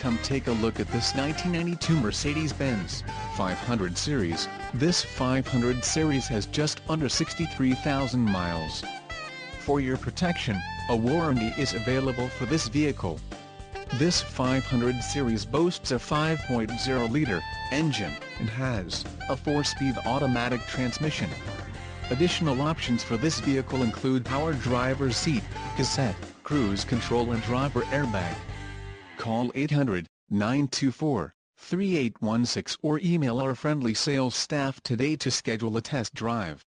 Come take a look at this 1992 Mercedes-Benz 500 Series. This 500 Series has just under 63,000 miles. For your protection, a warranty is available for this vehicle. This 500 series boasts a 5.0-liter engine and has a 4-speed automatic transmission. Additional options for this vehicle include power driver's seat, cassette, cruise control and driver airbag. Call 800-924-3816 or email our friendly sales staff today to schedule a test drive.